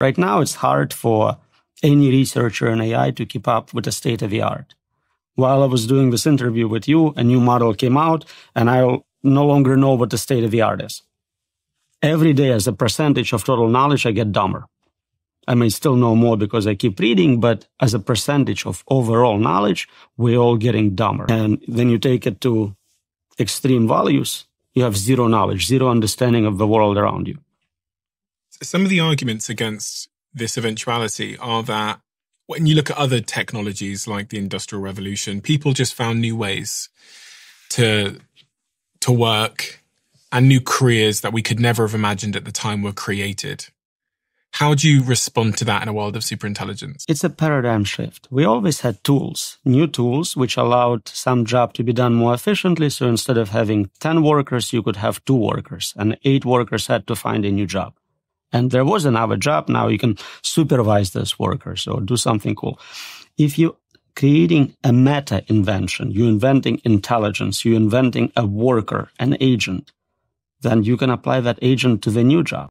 Right now, it's hard for any researcher in AI to keep up with the state of the art. While I was doing this interview with you, a new model came out and I no longer know what the state of the art is. Every day as a percentage of total knowledge, I get dumber. I may still know more because I keep reading, but as a percentage of overall knowledge, we're all getting dumber. And then you take it to extreme values, you have zero knowledge, zero understanding of the world around you. Some of the arguments against this eventuality are that when you look at other technologies like the industrial revolution, people just found new ways to to work and new careers that we could never have imagined at the time were created. How do you respond to that in a world of superintelligence? It's a paradigm shift. We always had tools, new tools, which allowed some job to be done more efficiently. So instead of having 10 workers, you could have two workers and eight workers had to find a new job. And there was another job. Now you can supervise those workers or do something cool. If you creating a meta invention, you're inventing intelligence, you're inventing a worker, an agent, then you can apply that agent to the new job.